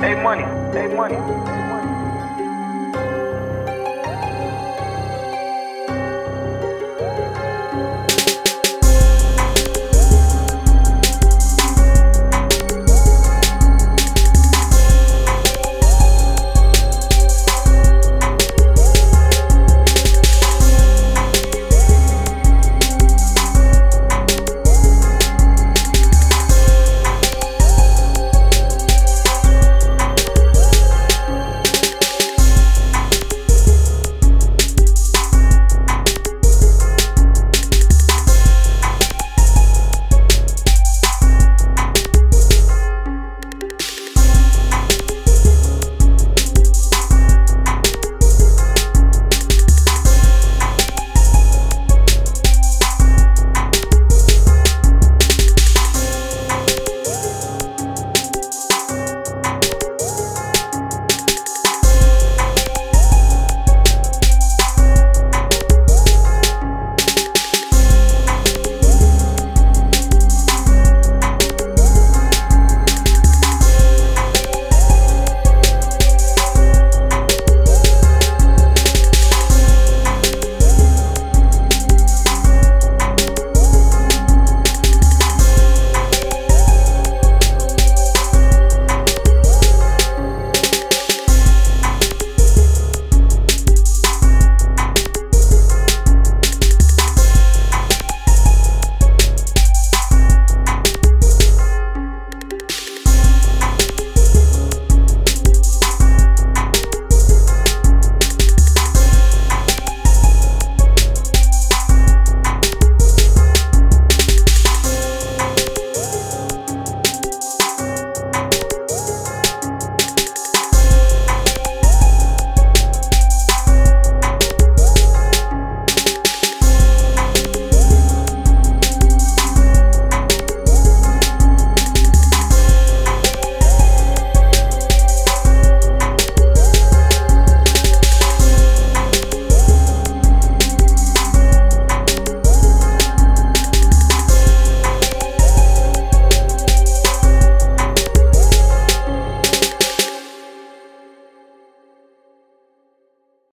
Hey money, hey money.